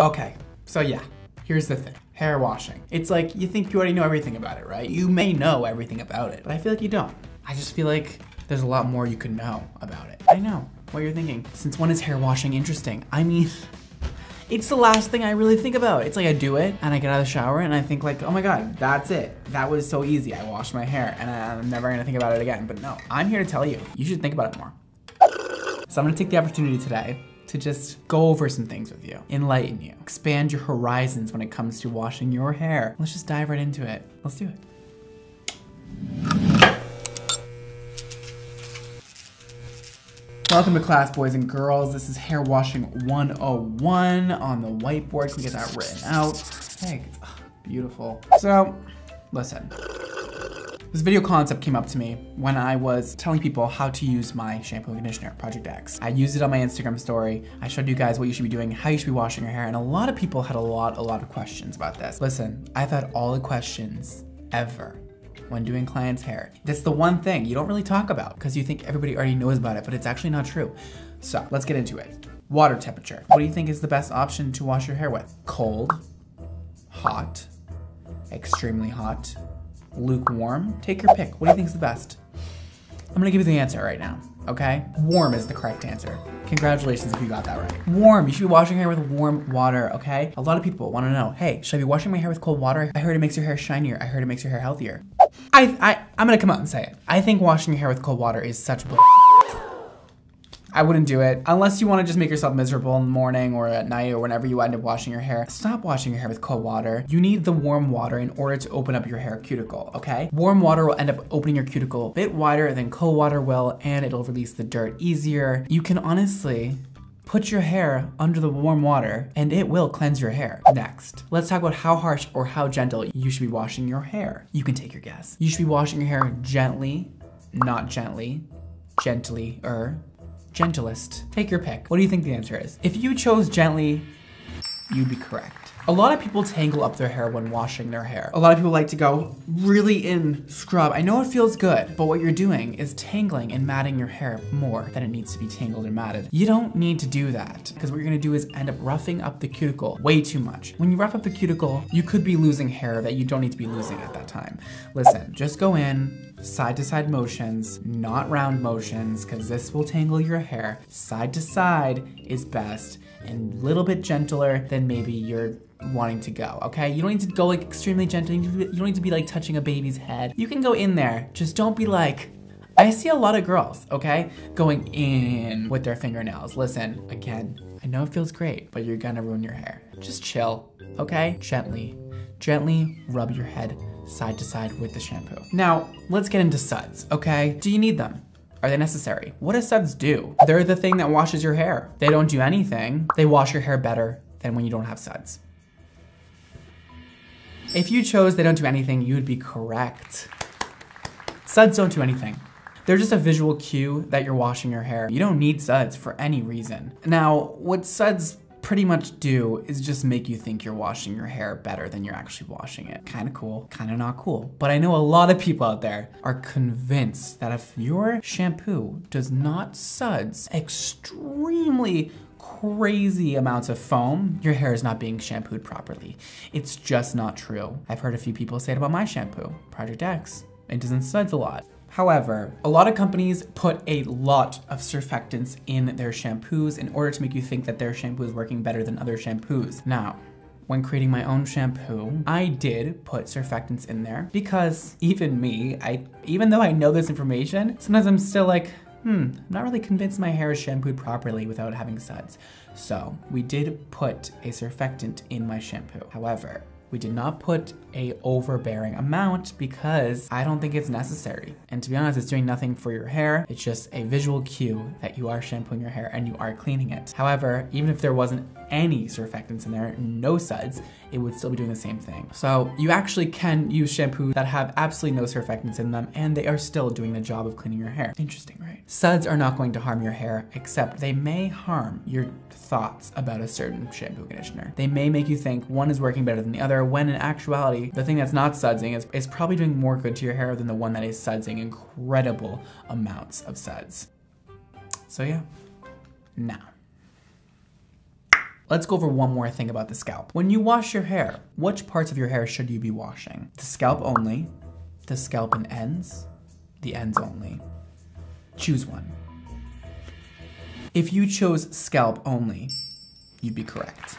Okay, so yeah, here's the thing. Hair washing. It's like you think you already know everything about it, right? You may know everything about it, but I feel like you don't. I just feel like there's a lot more you could know about it. I know what you're thinking. Since when is hair washing interesting? I mean, it's the last thing I really think about. It's like I do it and I get out of the shower and I think like, oh my God, that's it. That was so easy. I washed my hair and I'm never gonna think about it again. But no, I'm here to tell you, you should think about it more. So I'm gonna take the opportunity today to just go over some things with you, enlighten you, expand your horizons when it comes to washing your hair. Let's just dive right into it. Let's do it. Welcome to class, boys and girls. This is Hair Washing 101 on the whiteboard. You can get that written out. Hey, beautiful. So, listen. This video concept came up to me when I was telling people how to use my shampoo and conditioner, Project X. I used it on my Instagram story. I showed you guys what you should be doing, how you should be washing your hair, and a lot of people had a lot, a lot of questions about this. Listen, I've had all the questions ever when doing clients' hair. That's the one thing you don't really talk about because you think everybody already knows about it, but it's actually not true. So let's get into it. Water temperature. What do you think is the best option to wash your hair with? Cold, hot, extremely hot, lukewarm. Take your pick. What do you think is the best? I'm gonna give you the answer right now, okay? Warm is the correct answer. Congratulations if you got that right. Warm, you should be washing your hair with warm water, okay? A lot of people wanna know, hey, should I be washing my hair with cold water? I heard it makes your hair shinier. I heard it makes your hair healthier. I, I, I'm gonna come out and say it. I think washing your hair with cold water is such bull. I wouldn't do it unless you want to just make yourself miserable in the morning or at night or whenever you end up washing your hair. Stop washing your hair with cold water. You need the warm water in order to open up your hair cuticle, okay? Warm water will end up opening your cuticle a bit wider than cold water will and it'll release the dirt easier. You can honestly Put your hair under the warm water and it will cleanse your hair. Next, let's talk about how harsh or how gentle you should be washing your hair. You can take your guess. You should be washing your hair gently, not gently, gently er, gentlest. Take your pick. What do you think the answer is? If you chose gently, you'd be correct. A lot of people tangle up their hair when washing their hair. A lot of people like to go really in scrub. I know it feels good, but what you're doing is tangling and matting your hair more than it needs to be tangled and matted. You don't need to do that because what you're gonna do is end up roughing up the cuticle way too much. When you rough up the cuticle, you could be losing hair that you don't need to be losing at that time. Listen, just go in, side to side motions, not round motions, because this will tangle your hair. Side to side is best and a little bit gentler than maybe you're wanting to go, okay? You don't need to go like extremely gentle. You don't need to be like touching a baby's head. You can go in there. Just don't be like, I see a lot of girls, okay, going in with their fingernails. Listen, again, I know it feels great, but you're gonna ruin your hair. Just chill, okay? Gently, gently rub your head side to side with the shampoo. Now, let's get into suds, okay? Do you need them? Are they necessary? What do suds do? They're the thing that washes your hair. They don't do anything. They wash your hair better than when you don't have suds. If you chose they don't do anything, you would be correct. Suds don't do anything. They're just a visual cue that you're washing your hair. You don't need suds for any reason. Now, what suds pretty much do is just make you think you're washing your hair better than you're actually washing it. Kind of cool, kind of not cool. But I know a lot of people out there are convinced that if your shampoo does not suds extremely crazy amounts of foam, your hair is not being shampooed properly. It's just not true. I've heard a few people say it about my shampoo, Project X. It doesn't suds a lot. However, a lot of companies put a lot of surfactants in their shampoos in order to make you think that their shampoo is working better than other shampoos. Now, when creating my own shampoo, I did put surfactants in there because even me, I even though I know this information, sometimes I'm still like, hmm, I'm not really convinced my hair is shampooed properly without having suds. So we did put a surfactant in my shampoo. However, we did not put a overbearing amount because I don't think it's necessary. And to be honest, it's doing nothing for your hair. It's just a visual cue that you are shampooing your hair and you are cleaning it. However, even if there wasn't any surfactants in there, no suds, it would still be doing the same thing. So you actually can use shampoo that have absolutely no surfactants in them and they are still doing the job of cleaning your hair. Interesting, right? Suds are not going to harm your hair, except they may harm your thoughts about a certain shampoo conditioner. They may make you think one is working better than the other, when in actuality, the thing that's not sudsing is, is probably doing more good to your hair than the one that is sudsing incredible amounts of suds. So yeah, now. Let's go over one more thing about the scalp. When you wash your hair, which parts of your hair should you be washing? The scalp only, the scalp and ends, the ends only. Choose one. If you chose scalp only, you'd be correct.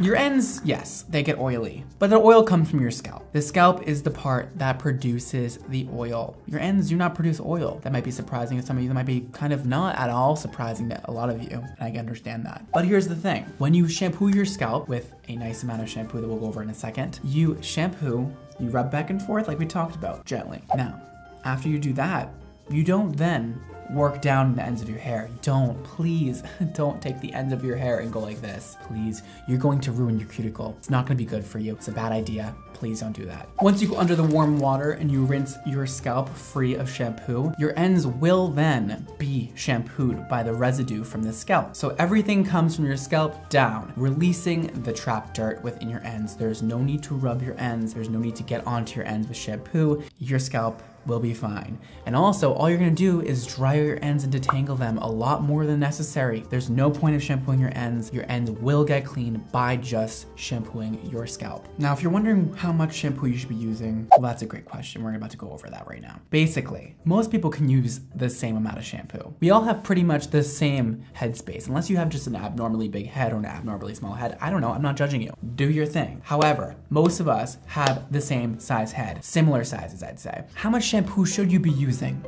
Your ends, yes, they get oily, but the oil comes from your scalp. The scalp is the part that produces the oil. Your ends do not produce oil. That might be surprising to some of you. That might be kind of not at all surprising to a lot of you, and I understand that. But here's the thing. When you shampoo your scalp with a nice amount of shampoo that we'll go over in a second, you shampoo, you rub back and forth like we talked about, gently. Now, after you do that, you don't then work down the ends of your hair. Don't, please, don't take the ends of your hair and go like this. Please, you're going to ruin your cuticle. It's not gonna be good for you. It's a bad idea. Please don't do that. Once you go under the warm water and you rinse your scalp free of shampoo, your ends will then be shampooed by the residue from the scalp. So everything comes from your scalp down, releasing the trapped dirt within your ends. There's no need to rub your ends. There's no need to get onto your ends with shampoo. Your scalp will be fine. And also, all you're gonna do is dry your ends and detangle them a lot more than necessary. There's no point of shampooing your ends. Your ends will get clean by just shampooing your scalp. Now, if you're wondering how much shampoo you should be using, well, that's a great question. We're about to go over that right now. Basically, most people can use the same amount of shampoo. We all have pretty much the same head space, unless you have just an abnormally big head or an abnormally small head. I don't know, I'm not judging you. Do your thing. However, most of us have the same size head, similar sizes, I'd say. How much shampoo should you be using?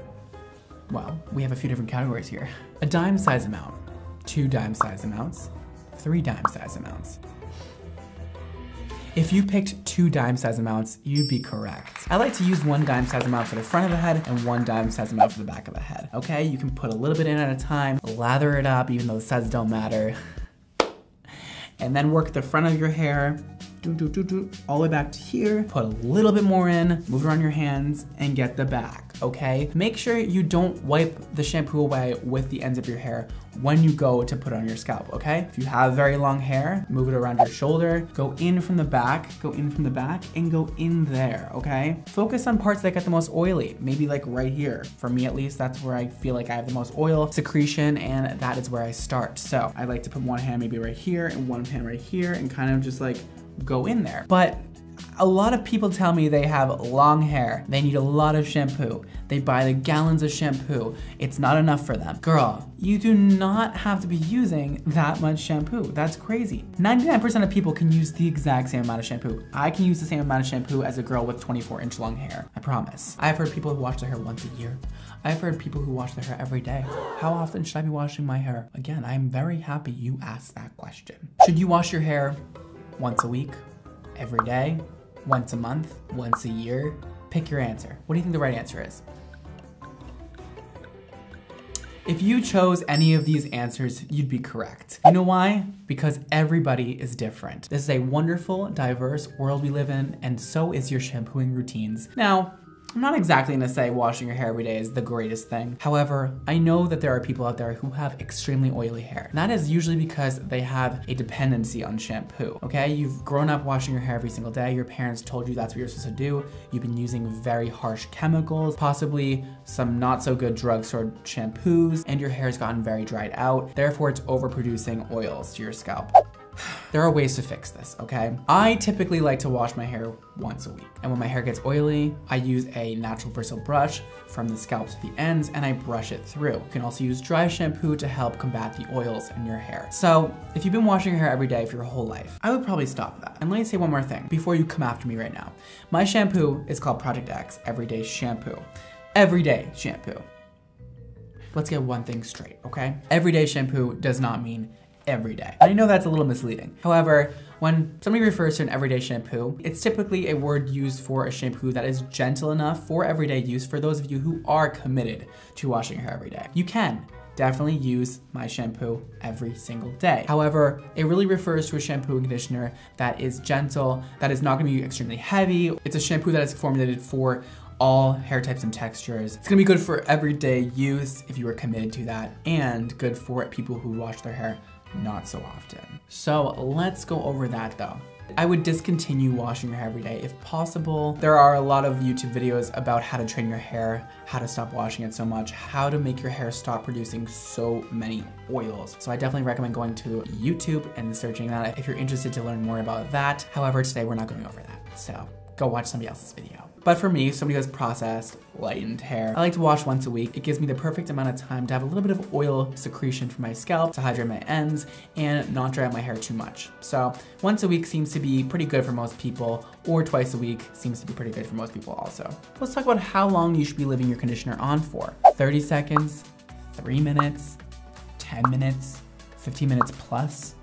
Well, we have a few different categories here. A dime size amount, two dime size amounts, three dime size amounts. If you picked two dime size amounts, you'd be correct. I like to use one dime size amount for the front of the head and one dime size amount for the back of the head, okay? You can put a little bit in at a time, lather it up, even though the sizes don't matter. and then work the front of your hair do, do, do, do, all the way back to here. Put a little bit more in, move around your hands, and get the back, okay? Make sure you don't wipe the shampoo away with the ends of your hair when you go to put on your scalp, okay? If you have very long hair, move it around your shoulder, go in from the back, go in from the back, and go in there, okay? Focus on parts that get the most oily, maybe like right here. For me at least, that's where I feel like I have the most oil secretion, and that is where I start. So I like to put one hand maybe right here, and one hand right here, and kind of just like go in there. But a lot of people tell me they have long hair. They need a lot of shampoo. They buy the gallons of shampoo. It's not enough for them. Girl, you do not have to be using that much shampoo. That's crazy. 99% of people can use the exact same amount of shampoo. I can use the same amount of shampoo as a girl with 24 inch long hair. I promise. I've heard people who wash their hair once a year. I've heard people who wash their hair every day. How often should I be washing my hair? Again, I'm very happy you asked that question. Should you wash your hair once a week, every day, once a month, once a year? Pick your answer. What do you think the right answer is? If you chose any of these answers, you'd be correct. You know why? Because everybody is different. This is a wonderful, diverse world we live in, and so is your shampooing routines. Now, I'm not exactly gonna say washing your hair every day is the greatest thing. However, I know that there are people out there who have extremely oily hair. And that is usually because they have a dependency on shampoo, okay? You've grown up washing your hair every single day. Your parents told you that's what you're supposed to do. You've been using very harsh chemicals, possibly some not so good drugstore shampoos, and your hair's gotten very dried out. Therefore, it's overproducing oils to your scalp. There are ways to fix this, okay? I typically like to wash my hair once a week. And when my hair gets oily, I use a natural bristle brush from the scalp to the ends and I brush it through. You can also use dry shampoo to help combat the oils in your hair. So if you've been washing your hair every day for your whole life, I would probably stop that. And let me say one more thing before you come after me right now. My shampoo is called Project X Everyday Shampoo. Everyday shampoo. Let's get one thing straight, okay? Everyday shampoo does not mean every day. I know that's a little misleading. However, when somebody refers to an everyday shampoo, it's typically a word used for a shampoo that is gentle enough for everyday use for those of you who are committed to washing your hair every day. You can definitely use my shampoo every single day. However, it really refers to a shampoo and conditioner that is gentle, that is not gonna be extremely heavy. It's a shampoo that is formulated for all hair types and textures. It's gonna be good for everyday use if you are committed to that, and good for people who wash their hair not so often. So let's go over that though. I would discontinue washing your hair every day if possible. There are a lot of YouTube videos about how to train your hair, how to stop washing it so much, how to make your hair stop producing so many oils. So I definitely recommend going to YouTube and searching that if you're interested to learn more about that. However, today we're not going over that. So go watch somebody else's video. But for me, somebody who has processed, lightened hair, I like to wash once a week. It gives me the perfect amount of time to have a little bit of oil secretion from my scalp to hydrate my ends and not dry out my hair too much. So once a week seems to be pretty good for most people, or twice a week seems to be pretty good for most people also. Let's talk about how long you should be leaving your conditioner on for. 30 seconds, three minutes, 10 minutes, 15 minutes plus.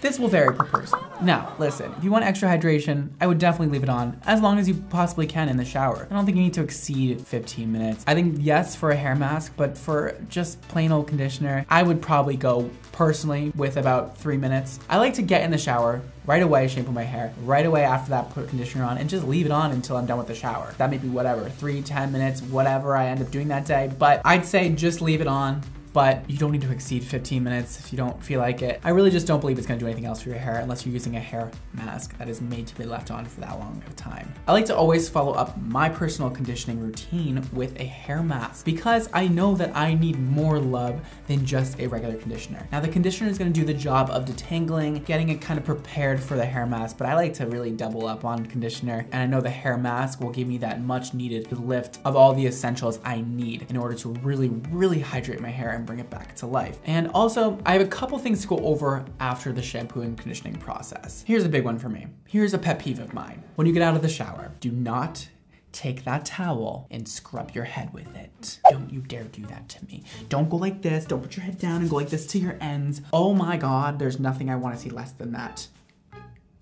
This will vary per person. Now, listen, if you want extra hydration, I would definitely leave it on as long as you possibly can in the shower. I don't think you need to exceed 15 minutes. I think yes for a hair mask, but for just plain old conditioner, I would probably go personally with about three minutes. I like to get in the shower, right away shampoo my hair, right away after that put conditioner on and just leave it on until I'm done with the shower. That may be whatever, three, 10 minutes, whatever I end up doing that day, but I'd say just leave it on but you don't need to exceed 15 minutes if you don't feel like it. I really just don't believe it's gonna do anything else for your hair unless you're using a hair mask that is made to be left on for that long of time. I like to always follow up my personal conditioning routine with a hair mask because I know that I need more love than just a regular conditioner. Now the conditioner is gonna do the job of detangling, getting it kind of prepared for the hair mask, but I like to really double up on conditioner and I know the hair mask will give me that much needed lift of all the essentials I need in order to really, really hydrate my hair and bring it back to life. And also, I have a couple things to go over after the shampoo and conditioning process. Here's a big one for me. Here's a pet peeve of mine. When you get out of the shower, do not take that towel and scrub your head with it. Don't you dare do that to me. Don't go like this. Don't put your head down and go like this to your ends. Oh my God, there's nothing I wanna see less than that.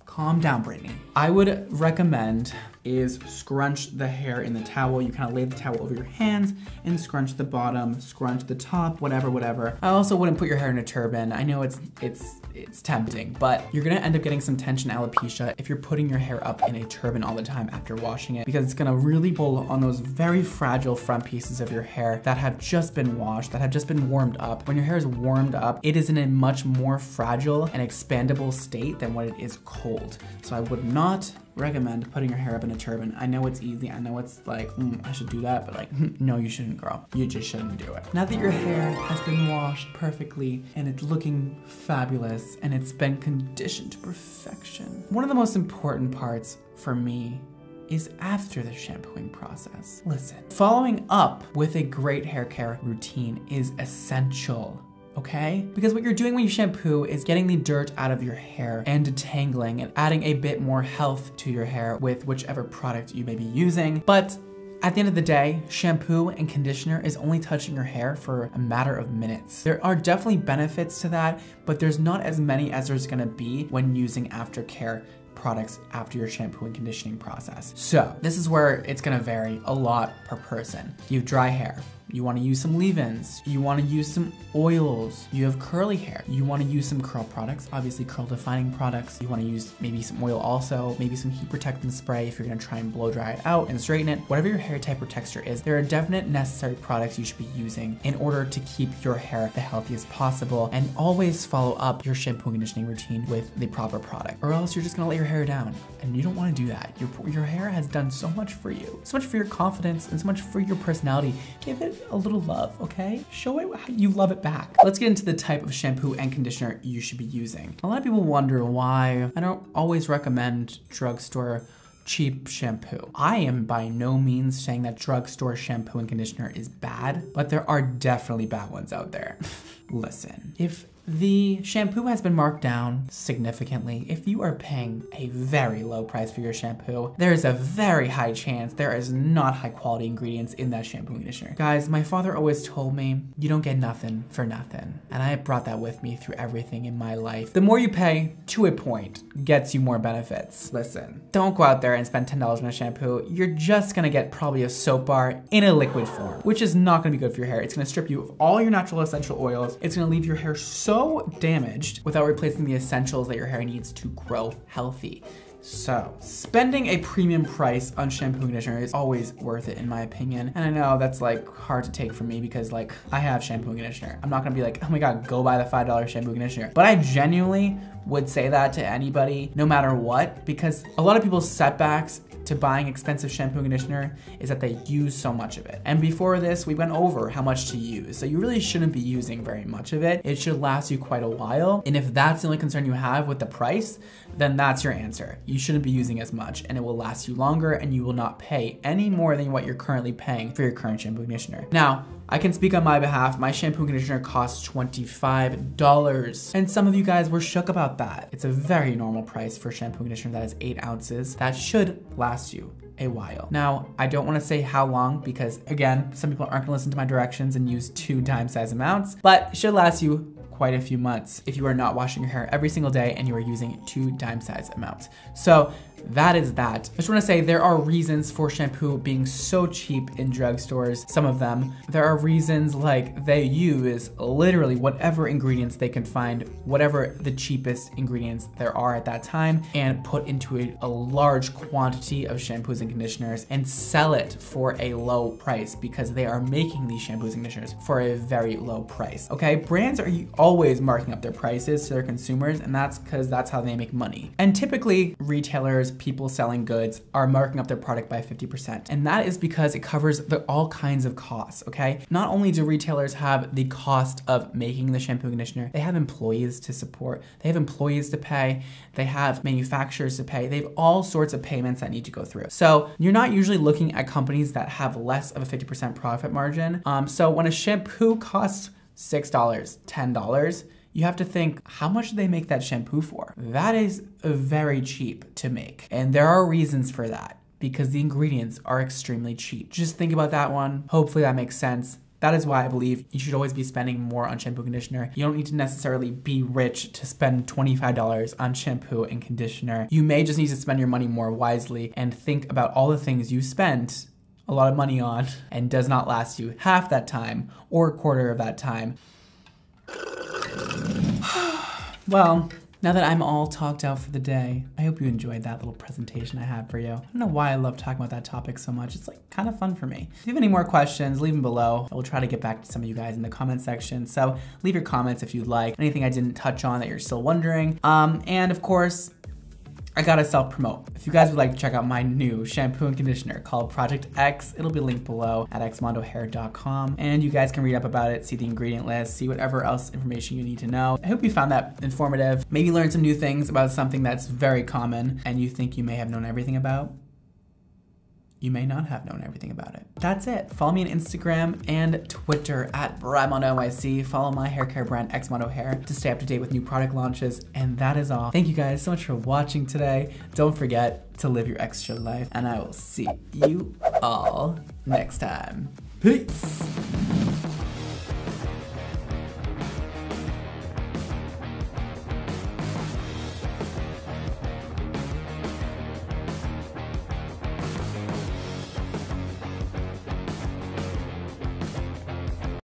Calm down, Brittany. I would recommend is scrunch the hair in the towel. You kind of lay the towel over your hands and scrunch the bottom, scrunch the top, whatever, whatever. I also wouldn't put your hair in a turban. I know it's it's it's tempting, but you're gonna end up getting some tension alopecia if you're putting your hair up in a turban all the time after washing it because it's gonna really pull on those very fragile front pieces of your hair that have just been washed, that have just been warmed up. When your hair is warmed up, it is in a much more fragile and expandable state than when it is cold. So I would not recommend putting your hair up in a turban. I know it's easy. I know it's like, mm, I should do that, but like, no, you shouldn't, girl. You just shouldn't do it. Now that your hair has been washed perfectly and it's looking fabulous and it's been conditioned to perfection, one of the most important parts for me is after the shampooing process. Listen, following up with a great hair care routine is essential okay? Because what you're doing when you shampoo is getting the dirt out of your hair and detangling and adding a bit more health to your hair with whichever product you may be using. But at the end of the day, shampoo and conditioner is only touching your hair for a matter of minutes. There are definitely benefits to that, but there's not as many as there's gonna be when using aftercare products after your shampoo and conditioning process. So this is where it's gonna vary a lot per person. You have dry hair, you wanna use some leave-ins. You wanna use some oils. You have curly hair. You wanna use some curl products, obviously curl defining products. You wanna use maybe some oil also, maybe some heat protectant spray if you're gonna try and blow dry it out and straighten it. Whatever your hair type or texture is, there are definite necessary products you should be using in order to keep your hair the healthiest possible and always follow up your shampoo and conditioning routine with the proper product or else you're just gonna let your hair down and you don't wanna do that. Your, your hair has done so much for you, so much for your confidence and so much for your personality. Give it a little love, okay? Show it how you love it back. Let's get into the type of shampoo and conditioner you should be using. A lot of people wonder why I don't always recommend drugstore cheap shampoo. I am by no means saying that drugstore shampoo and conditioner is bad, but there are definitely bad ones out there. Listen, if the shampoo has been marked down significantly. If you are paying a very low price for your shampoo, there is a very high chance there is not high quality ingredients in that shampoo conditioner. Guys, my father always told me, you don't get nothing for nothing. And I brought that with me through everything in my life. The more you pay, to a point, gets you more benefits. Listen, don't go out there and spend $10 on a shampoo. You're just gonna get probably a soap bar in a liquid form, which is not gonna be good for your hair. It's gonna strip you of all your natural essential oils. It's gonna leave your hair so damaged without replacing the essentials that your hair needs to grow healthy. So, spending a premium price on shampoo and conditioner is always worth it in my opinion. And I know that's like hard to take from me because like I have shampoo and conditioner. I'm not gonna be like, oh my God, go buy the $5 shampoo and conditioner. But I genuinely would say that to anybody, no matter what, because a lot of people's setbacks to buying expensive shampoo and conditioner is that they use so much of it. And before this, we went over how much to use. So you really shouldn't be using very much of it. It should last you quite a while. And if that's the only concern you have with the price, then that's your answer. You shouldn't be using as much and it will last you longer and you will not pay any more than what you're currently paying for your current shampoo conditioner. Now, I can speak on my behalf. My shampoo and conditioner costs $25. And some of you guys were shook about that. It's a very normal price for shampoo and conditioner that is eight ounces. That should last you a while. Now, I don't wanna say how long because again, some people aren't gonna listen to my directions and use two dime size amounts, but it should last you quite a few months if you are not washing your hair every single day and you are using two dime size amounts. So that is that. I just wanna say there are reasons for shampoo being so cheap in drugstores, some of them. There are reasons like they use literally whatever ingredients they can find, whatever the cheapest ingredients there are at that time, and put into a, a large quantity of shampoos and conditioners and sell it for a low price because they are making these shampoos and conditioners for a very low price. Okay, brands are always marking up their prices to their consumers, and that's because that's how they make money. And typically, retailers people selling goods are marking up their product by 50%. And that is because it covers the, all kinds of costs, okay? Not only do retailers have the cost of making the shampoo conditioner, they have employees to support, they have employees to pay, they have manufacturers to pay, they have all sorts of payments that need to go through. So you're not usually looking at companies that have less of a 50% profit margin. Um, so when a shampoo costs $6, $10, you have to think, how much do they make that shampoo for? That is very cheap to make. And there are reasons for that because the ingredients are extremely cheap. Just think about that one. Hopefully that makes sense. That is why I believe you should always be spending more on shampoo conditioner. You don't need to necessarily be rich to spend $25 on shampoo and conditioner. You may just need to spend your money more wisely and think about all the things you spent a lot of money on and does not last you half that time or a quarter of that time. well, now that I'm all talked out for the day, I hope you enjoyed that little presentation I had for you. I don't know why I love talking about that topic so much. It's like kind of fun for me. If you have any more questions, leave them below. I will try to get back to some of you guys in the comment section. So leave your comments if you'd like. Anything I didn't touch on that you're still wondering. Um, and of course, I gotta self promote. If you guys would like to check out my new shampoo and conditioner called Project X, it'll be linked below at xmondohair.com. And you guys can read up about it, see the ingredient list, see whatever else information you need to know. I hope you found that informative. Maybe learn some new things about something that's very common and you think you may have known everything about you may not have known everything about it. That's it. Follow me on Instagram and Twitter at BradmondoNYC. Follow my hair care brand, Xmondo Hair, to stay up to date with new product launches. And that is all. Thank you guys so much for watching today. Don't forget to live your extra life, and I will see you all next time. Peace.